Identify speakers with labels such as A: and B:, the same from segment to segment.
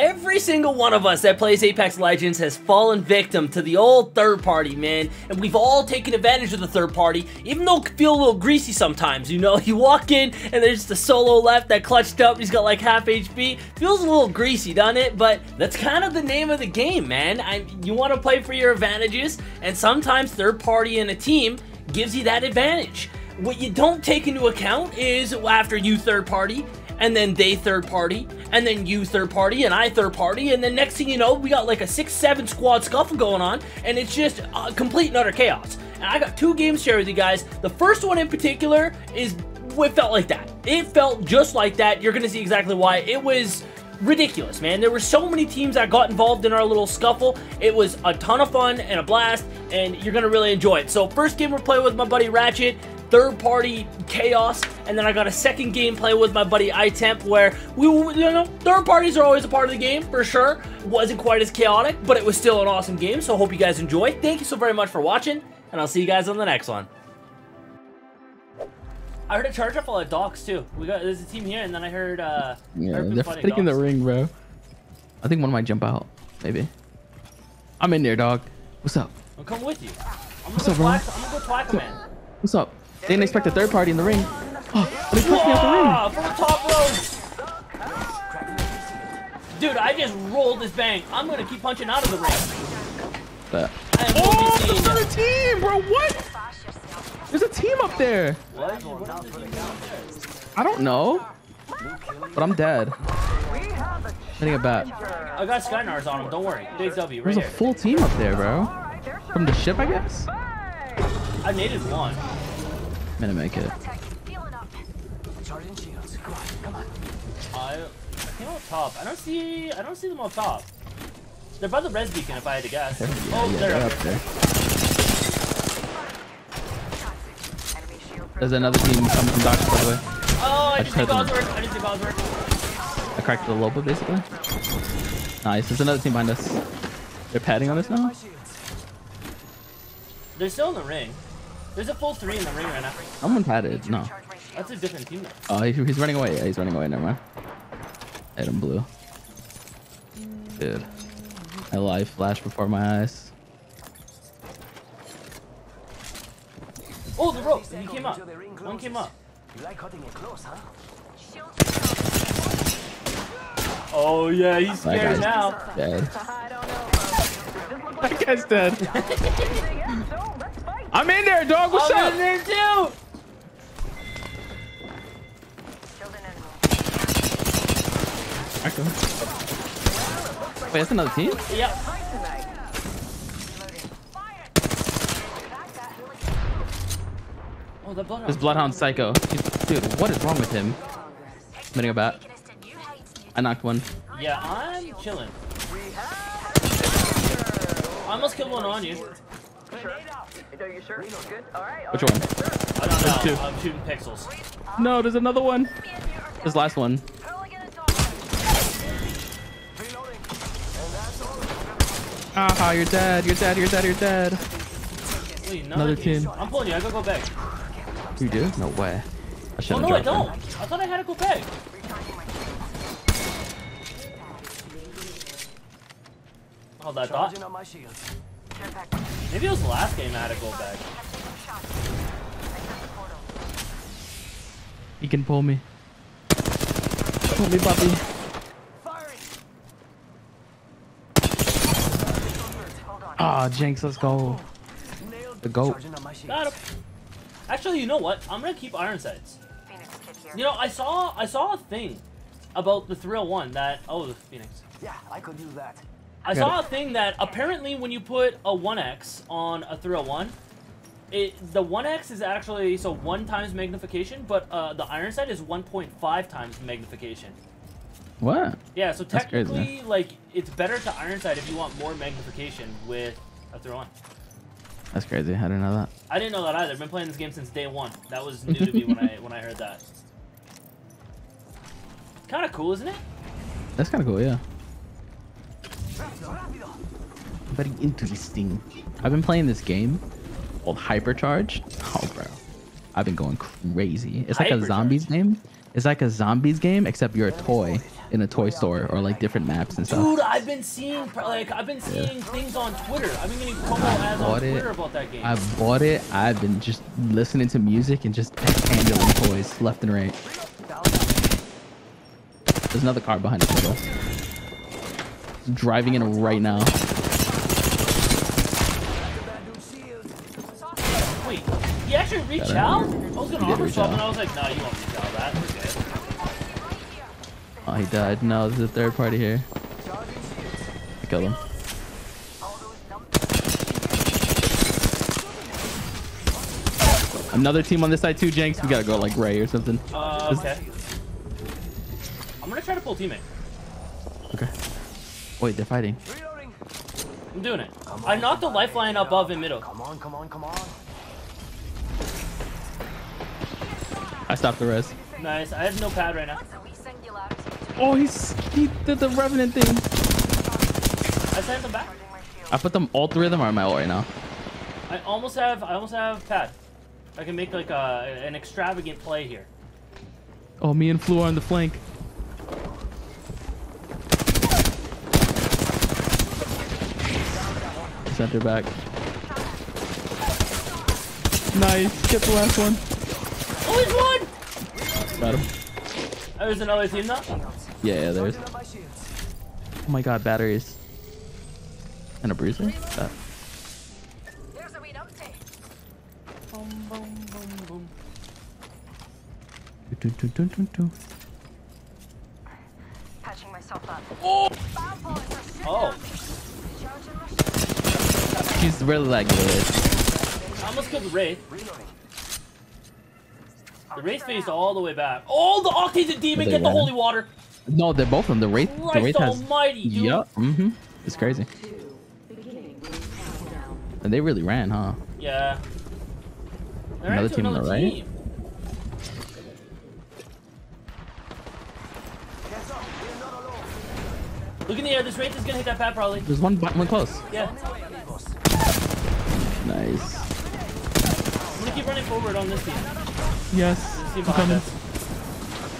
A: Every single one of us that plays Apex Legends has fallen victim to the old third party, man. And we've all taken advantage of the third party, even though it feel a little greasy sometimes, you know? You walk in and there's the solo left that clutched up, he's got like half HP. Feels a little greasy, doesn't it? But that's kind of the name of the game, man. I, you want to play for your advantages, and sometimes third party in a team gives you that advantage. What you don't take into account is after you third party, and then they third party, and then you third party, and I third party, and then next thing you know, we got like a 6-7 squad scuffle going on, and it's just uh, complete and utter chaos. And I got two games to share with you guys. The first one in particular is, it felt like that. It felt just like that. You're gonna see exactly why. It was ridiculous, man. There were so many teams that got involved in our little scuffle. It was a ton of fun and a blast, and you're gonna really enjoy it. So first game we're playing with my buddy Ratchet third-party chaos, and then I got a second gameplay with my buddy iTemp where we, you know, third parties are always a part of the game for sure. wasn't quite as chaotic, but it was still an awesome game. So hope you guys enjoy. Thank you so very much for watching, and I'll see you guys on the next one. I heard a charge up all at docks too. We got there's a team here, and then I heard uh.
B: Yeah, they're taking the ring, bro. I think one might jump out, maybe. I'm in there, dog. What's up?
A: I'm coming with you. I'm
B: What's
A: gonna
B: up,
A: go
B: bro?
A: twack, I'm gonna go twack a man.
B: What's up? They didn't expect a third party in the ring. Oh, they pushed me out
A: Whoa, from the top rope. Dude, I just rolled this bank. I'm gonna keep punching out of the ring.
B: But oh, there's another team, bro. What? There's a team up there.
A: What? What else is he doing there?
B: I don't know, but I'm dead. Hitting it back.
A: I got Skynars on him. Don't worry. Big W right
B: There's a
A: here.
B: full team up there, bro. From the ship, I guess.
A: I needed one.
B: I'm gonna make it.
A: I, I came up top. I don't see. I don't see them on top. They're by the res beacon, if I had to guess.
B: Yeah,
A: oh,
B: yeah,
A: they're,
B: they're
A: up
B: up
A: there.
B: there. There's another team coming from docks, by the way.
A: Oh, I,
B: I just heard them.
A: Goswork. I didn't see Goswork.
B: I cracked the Loba, basically. Nice. There's another team behind us. They're padding on us now.
A: They're still in the ring. There's a full three in the ring right now.
B: Someone padded. No.
A: That's a different team. Though.
B: Oh, he's running away. Yeah, he's running away. Never mind. Hit him blue. Dude. My life flashed before my eyes.
A: Oh, the rope. He came up. One came up.
C: You like cutting it close, huh?
A: Oh yeah, he's
B: That
A: scared now.
B: dead. That guy's dead. I'm in there, dog. What's
A: I'm
B: up?
A: in there too.
B: Cracked. Wait, that's another team?
A: Yep. Oh, the bloodhound.
B: This Bloodhound Psycho. He's, dude, what is wrong with him? Hitting a bat. I knocked one.
A: Yeah, I'm chilling. I almost killed one on you.
B: Which one?
A: I don't know.
B: two.
A: I'm shooting pixels.
B: No, there's another one. This last one. Aha, you're dead. You're dead. You're dead. You're dead.
A: Wait,
B: Another team.
A: I'm pulling you. I gotta go back.
B: You do? No way. I
A: Oh
B: should have
A: no, I
B: dropped
A: don't.
B: him.
A: I thought I had to go back. Hold that thought.
C: Charging on my shields.
A: Maybe it was the last game I had to go back.
B: He can pull me. Pull me, puppy.
C: Firing!
B: Ah, Jinx, let's go. The goat.
C: Charging on my shields.
A: Got him. Actually, you know what? I'm gonna keep iron sights. You know, I saw I saw a thing about the 301 that oh the Phoenix.
C: Yeah, I could use that.
A: I
B: Got
A: saw
B: it.
A: a thing that apparently when you put a 1x on a 301, it the 1x is actually so one times magnification, but uh, the iron sight is 1.5 times magnification.
B: What?
A: Yeah, so
B: That's crazy.
A: technically, like it's better to iron sight if you want more magnification with a 301.
B: That's crazy. I didn't know that.
A: I didn't know that either. I've been playing this game since day one. That was new to me when I when I heard that. Kind of cool, isn't it?
B: That's kind of cool, yeah. Very interesting. I've been playing this game called Hypercharge. Oh, bro. I've been going crazy. It's like a zombies game. It's like a zombies game, except you're a toy in a toy store or like different maps and stuff.
A: Dude, I've been seeing like I've been seeing things on Twitter. I've been getting promo ads on
B: bought it.
A: Twitter about that game.
B: I bought it. I've been just listening to music and just handling toys left and right. There's another car behind us. Driving in right now.
A: Wait, he actually reached
B: Better.
A: out? I was gonna offer something.
B: out.
A: I was like, nah, you won't reach out. That we're good.
B: Oh, he died. No, there's a third party here. I killed him. Another team on this side too, Jenks. We gotta go like Ray or something.
A: Uh, okay. I'm gonna try to pull teammate.
B: Okay. Wait, they're fighting.
A: I'm doing it. I knocked the lifeline above in middle.
C: Come on, come on, come on.
B: I stopped the res.
A: Nice. I have no pad right now.
B: Oh, he's he did the revenant thing.
A: I sent them back.
B: I put them all three of them are in my ult right now.
A: I almost have. I almost have pad. I can make like a an extravagant play here.
B: Oh, me and Flu are on the flank. Center back. Nice. Get the last one.
A: Oh, he's one.
B: Got him.
A: Oh, There's another team now.
B: Yeah, yeah, there's.
C: Up my shields.
B: Oh my god, batteries. And a bruiser? That.
D: There's a wee uptake.
A: Uh, boom, boom, boom, boom.
B: Dun, dun, dun, dun, dun.
D: Patching myself up.
A: Oh.
D: Bomb bullets are sick.
A: Oh.
D: Charging
B: She's really like it.
A: I almost killed the wraith. The wraith faced all the way back. Oh, the octane's a demon. Get the holy water.
B: No, they're both of them. The Wraith, the Wraith has.
A: almighty, dude.
B: Yup. Mm-hmm. It's crazy. And they really ran, huh?
A: Yeah. They're
B: Another team on the right?
A: team.
C: Get up. We're not alone.
A: Look in the air. This wraith is gonna hit that pad probably.
B: There's one, one close.
A: Yeah.
C: Amigos.
B: Nice.
A: I'm gonna keep running forward on this team.
B: Yes.
A: This team
B: I'm coming.
A: us.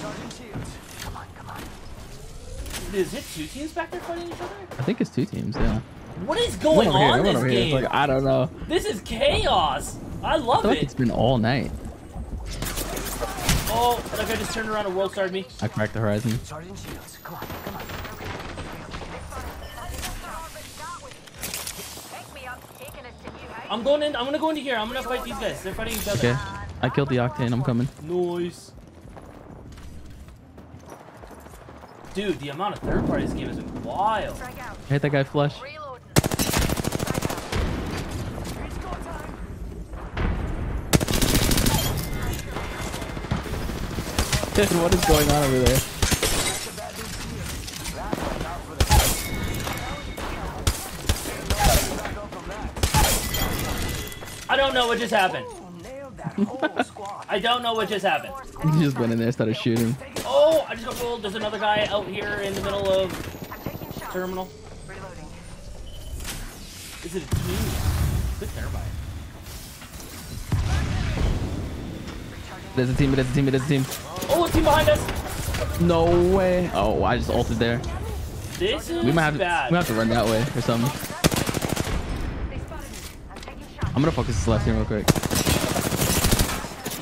C: Charging shields. Come on, come on.
A: Is it two teams back there fighting each other?
B: I think it's two teams, yeah.
A: What is going
B: over here,
A: on
B: one
A: this game?
B: Like, I don't know.
A: This is chaos. I
B: I
A: love
B: feel like
A: it.
B: it's been all night.
A: Oh, that guy just turned around and world started me.
B: I cracked the horizon.
C: Charging shields. Come on, come on.
D: Pick me up. Taking us to new heights.
A: I'm going in. I'm gonna go into here. I'm gonna fight these guys. They're fighting each other.
B: Okay. I killed the Octane. I'm coming.
A: Noise. Dude, the amount of third parties this game has been wild.
B: I hit that guy flush.
D: Reloading. Strike out.
C: It's go time.
B: what is going on over there?
A: Know what just happened.
C: Nailed that whole squad.
A: I don't know what just happened.
B: He just went in there and started shooting.
A: Oh, I just got rolled. There's another guy out here in the middle of
D: I'm taking shots.
A: terminal.
D: Reloading.
A: Is it a team? Good thermite.
B: There's a team. There's a team. There's a team.
A: Oh, a team behind us.
B: No way. Oh, I just ulted there.
A: This is
B: We might have to, we might have to run that way or something.
D: They spotted me. I'm taking shots.
B: I'm gonna focus this left here real quick.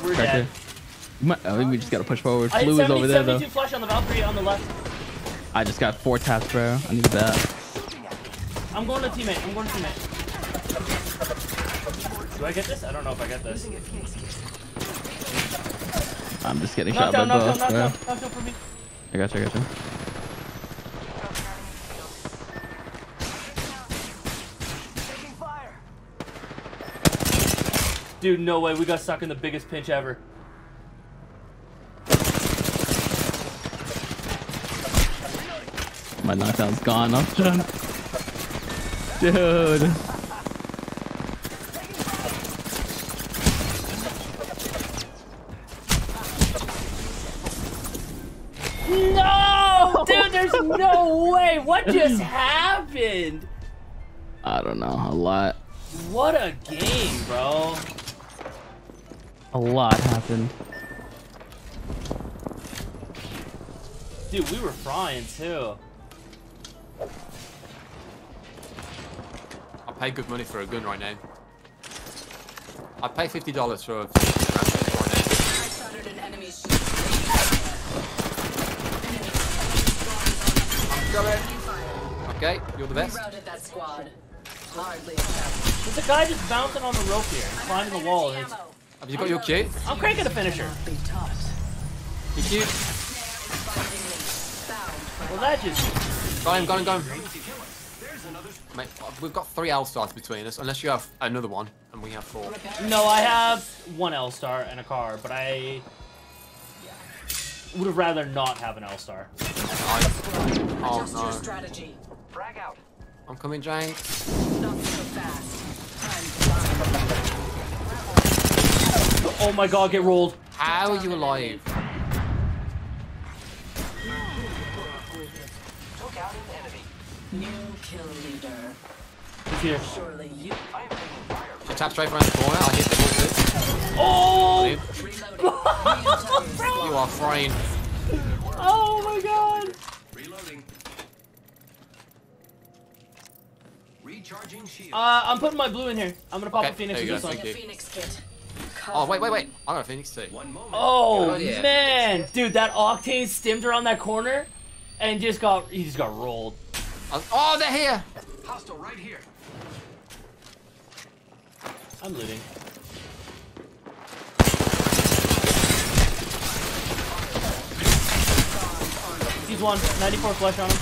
A: We're
B: Right
A: dead.
B: there. We, might, I think we just gotta push forward. Flu is over there though.
A: flash on the Valkyrie on the left.
B: I just got four taps, bro. I need that.
A: I'm going to teammate. I'm going to teammate. Do I get this? I don't know if I get this.
B: I'm just getting shot
A: Knockdown,
B: by both,
A: knockdown,
B: bro.
A: knockdown for me.
B: I got you. I got you.
C: Taking fire.
A: Dude, no way. We got stuck in the biggest pinch ever.
B: My knockdown's gone. I'm done. Dude.
A: No! Dude, there's no way. What just happened?
B: I don't know. A lot.
A: What a game, bro.
B: A lot happened.
A: Dude, we were frying too.
E: I pay good money for a gun right now. I pay fifty dollars for a right now.
F: I shattered an enemy's shield.
E: I'm going. Okay, you're the best.
F: That squad. Hardly a.
A: There's a guy just bouncing on the rope here, climbing the wall. And it's-
E: Have you got your cue?
A: I'm cranking a finisher.
F: Be taught.
E: Your cue?
F: Binding link. Bound.
A: Well, that just.
E: Got him, got him, got him. Mate, we've got three L stars between us, unless you have another one, and we have four.
A: No, I have one L star and a car, but I would have rather not have an L star.
E: I, oh
F: Adjust your
E: no.
F: strategy.
C: Frag out.
E: I'm coming, Jane.
A: Oh my god, get rolled.
E: How are you alive?
C: Took out an enemy.
F: New kill leader.
A: He's here.
F: Surely you.
C: I am taking fire.
E: She taps straight around the corner. I hit the bullshit.
A: Oh!
F: Reloading. The entire
E: You are frying.
A: Oh my god!
G: Reloading. Recharging shield.
A: Uh, I'm putting my blue in here. I'm gonna pop
E: Okay,
A: a phoenix
E: there
A: with
E: you
A: this one.
E: thank you.
F: Phoenix kit.
E: Oh, wait, wait, wait. I got a Phoenix too.
G: One moment.
A: Oh,
E: Oh, yeah.
A: man, dude, that octane stemmed around that corner, and just got he just got rolled.
E: Oh, oh, they're here.
G: Hostile right here.
A: I'm looting. He's one. 94 flesh on him.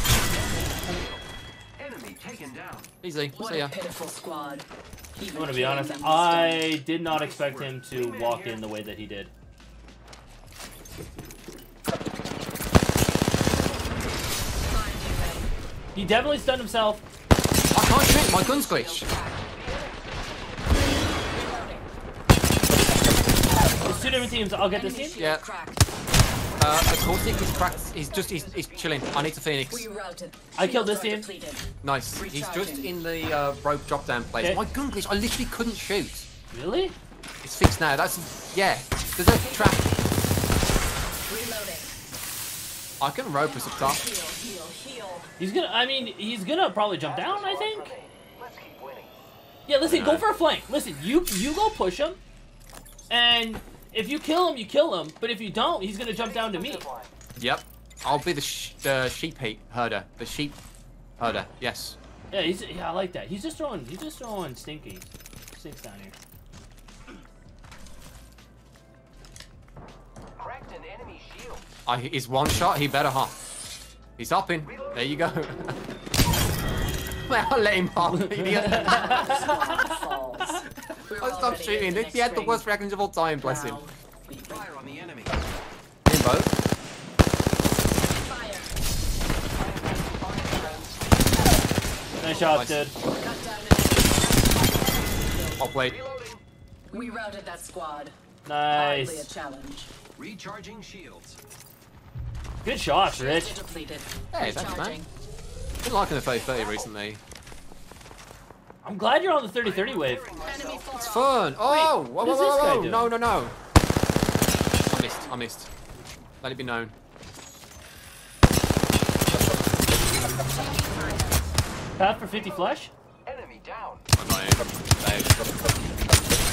G: Enemy taken down.
E: Easy.
F: What
E: See ya.
F: a pitiful squad.
A: I'm gonna be honest. I did not expect him to walk in the way that he did. He definitely stunned himself.
E: I can't shoot. My gun's glitched.
A: There's two different teams. I'll get this team.
E: Yeah.
F: Cracked.
E: Uh, the Caustic is cracked. He's just, he's, he's chilling. I need to Phoenix.
A: I killed this
F: Shields are
A: team.
E: Nice. He's just in the uh, rope drop down place.
A: Okay.
E: My gun glitch. I literally couldn't shoot.
A: Really?
E: It's fixed now. That's yeah. There's a trap.
F: Reloading.
E: I can rope us up top.
F: Heal, heal, heal.
A: He's gonna. I mean, he's gonna probably jump down. I think.
C: Let's keep winning.
A: Yeah. Listen, go for a flank. Listen, you you go push him, and if you kill him, you kill him. But if you don't, he's gonna jump down to me.
E: Yep. I'll be the sh the sheep he herder. The sheep herder. Yes.
A: Yeah, he's yeah. I like that. He's just throwing. He's just throwing stinky stinks down here.
C: Cracked an enemy shield.
E: I he's one shot. He better hop. He's hopping. There you go. well, I'll let him hop. idiot.
F: Falls. We're
E: oh, stop
F: already
E: shooting.
F: in
E: He had the worst
F: ring.
E: reactions of all time. Bless him.
G: Fire on the enemy.
E: In both.
F: Fire.
A: Nice shot,
E: Nice.
A: dude.
F: Cut down an
E: I'll play.
F: We routed that squad. Hardly a
A: Nice.
F: challenge.
G: Recharging shields.
A: Good shots, Rich.
F: depleted.
E: Hey, thanks, man. Been liking the 30 recently.
A: I'm glad you're on the 30-30 wave.
E: It's fun. Oh,
A: Wait,
E: whoa,
A: what
E: whoa,
A: this
E: whoa,
A: guy
E: whoa. No, no, no. I missed. I missed. Let it be known.
A: Path for 50 flesh.
C: Enemy down.
E: I'm not in.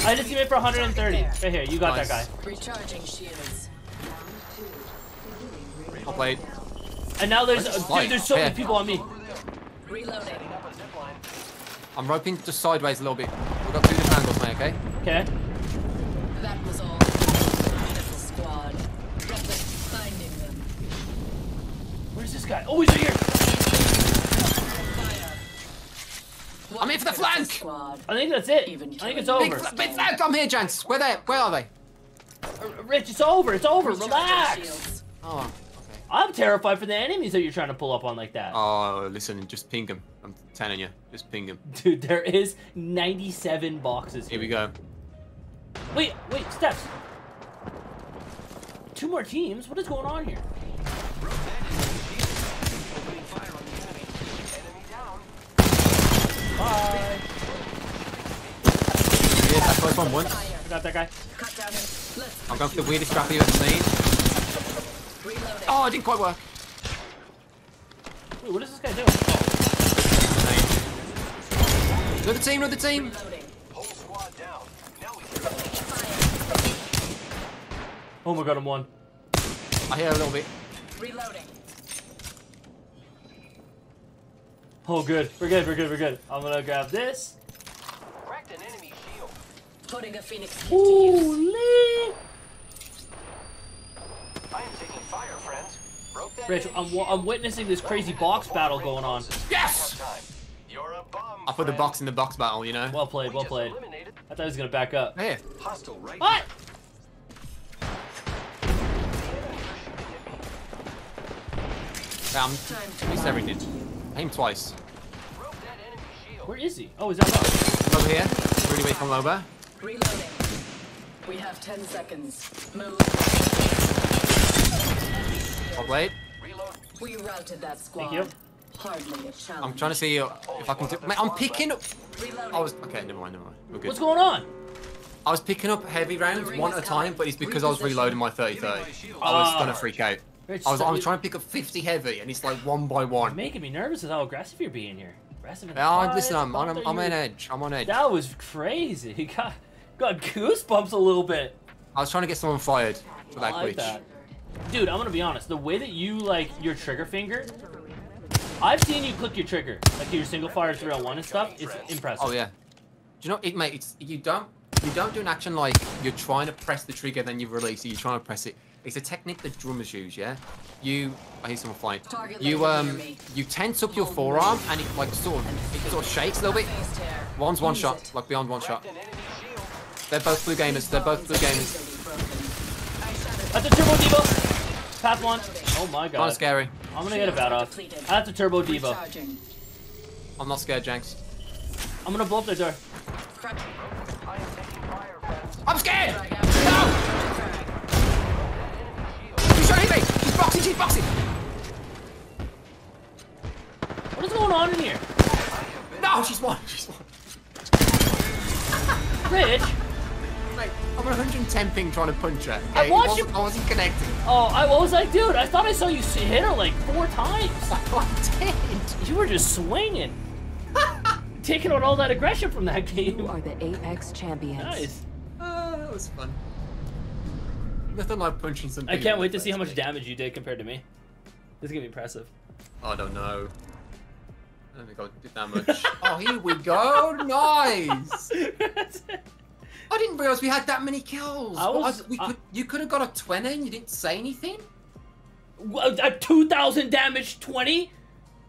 A: I just teammate for 130. Right here, you got
E: Nice.
A: that guy.
F: Recharging shields.
E: I played.
A: And now there's uh, dude, there's so many people on me.
F: Reloading.
C: Up a zip line.
E: I'm roping just sideways a little bit. We've got two different angles, mate, okay?
A: Okay.
F: That was all. Pitiful squad. Finding them.
A: Where's this guy? Oh, he's right here.
E: I'm in for the flank.
A: I think that's it.
F: Even
A: I think it's
F: killing.
E: Big,
A: over.
E: fl- big flag, I'm here, gents. Where they? Where are they?
A: Uh, Rich, it's over. It's over. Relax.
E: Oh, okay.
A: I'm terrified for the enemies that you're trying to pull up on like that.
E: Oh, listen, just ping them. I'm telling you, just ping them.
A: Dude, there is 97 boxes
E: Here
A: here.
E: we go.
A: Wait, wait, steps. Two more teams? What is going on here?
G: Opening fire enemy.
C: Enemy down.
A: Bye.
E: Yeah, that's first one once.
A: I got that guy.
F: Cut down and let's
E: I'm going for the weirdest strap you've ever seen. Oh, it didn't quite work.
A: Wait, what is this guy doing? Oh.
E: Another team, another team.
F: Reloading.
C: Whole squad down. Now we can
F: Fire.
A: oh my god, I'm one.
E: I hear a little bit.
F: Reloading.
A: Oh, good. We're good, we're good, we're good. I'm gonna grab this.
C: cracked an enemy shield.
F: Putting a phoenix to.
A: Holy!
C: I am taking fire, friends. Broke that
A: Rich, I'm, I'm witnessing this crazy box battle going on.
E: Yes!
C: Have time. You're a bum.
E: I put the box in the box battle, you know.
A: Well played, well played. I thought he was gonna back up.
E: Here.
G: Hostile right
A: What?
E: Yeah, I'm
F: Time to
E: at least
F: find.
E: everything. Aim twice.
C: broke that enemy shield.
A: Where is he? Oh, he's out up.
E: Over here. Really wait from over.
F: Reloading. We have 10 seconds. Move.
E: Top blade.
C: Reload.
F: We routed that squad.
A: Thank you.
F: Hardly a challenge.
E: I'm trying to see if I can do. Mate, I'm picking up. I was okay. Never mind. Never mind. We're good.
A: What's going on?
E: I was picking up heavy rounds one at a time, but it's because I was reloading my
G: 30-30.
E: I was
A: Ah.
E: gonna freak out.
A: Rich,
E: I was, I was trying to pick up 50 heavy, and it's like one by
A: You're
E: one.
A: making me nervous with how aggressive you're being here. Aggressive and
E: Yeah,
A: quiet,
E: listen, I'm,
A: how
E: I'm, I'm on edge. I'm on edge.
A: That was crazy. He got got goosebumps a little bit.
E: I was trying to get someone fired for
A: I
E: that
A: like
E: glitch.
A: that. Dude, I'm gonna be honest. The way that you like your trigger finger, I've seen you click your trigger, like your single fire 301 and stuff. It's impressive.
E: Oh yeah. Do you know, it, mate? It's you don't you don't do an action like you're trying to press the trigger, then you release it. You're trying to press it. It's a technique that drummers use. Yeah. You, I hear someone flying.
F: Target
E: You um you tense up your forearm and it like sort of it sort of shakes a little bit. One's one shot, like beyond one shot.
C: Cracked an enemy shield.
E: They're both blue gamers. They're both blue gamers.
F: Easily broken. I shattered
A: That's a turbo devo. Path one. Oh my god.
E: of scary.
A: I'm gonna get a bat off. That's a turbo devo.
E: I'm not scared, Jenks.
A: I'm gonna blow up their door.
C: I am taking fire.
E: I'm scared.
F: frag out.
E: No!
F: Frag.
E: She's trying to hit me. She's boxing. She's boxing.
A: What is going on in here?
E: No, she's won. She's won.
A: Rich.
E: Mate, I'm on 110 ping trying to punch her.
A: I
E: Okay? It
A: watched
E: wasn't-
A: you-
E: I wasn't connected.
A: Oh, I was like, dude, I thought I saw you hit her like four times.
E: I did.
A: You were just swinging. Taking on all that aggression from that game.
H: You are the Apex champions.
A: Nice.
E: Ah, that was fun. Nothing like punching some.
A: I can't wait to see how much
E: mate.
A: damage you did compared to me. This is gonna be impressive.
E: I don't know. I don't think I did that much. oh, here we go. Nice. I didn't realize we had that many kills.
A: I was-
E: we
A: I-
E: could, you could have got a 20 and you didn't say anything.
A: A 2,000 damage 20?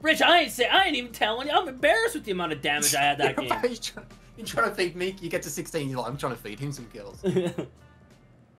A: Rich, I ain't say I ain't even telling you. I'm embarrassed with the amount of damage I had that game.
E: you're, trying, you're trying to feed me. You get to 16. You're like, I'm trying to feed him some kills.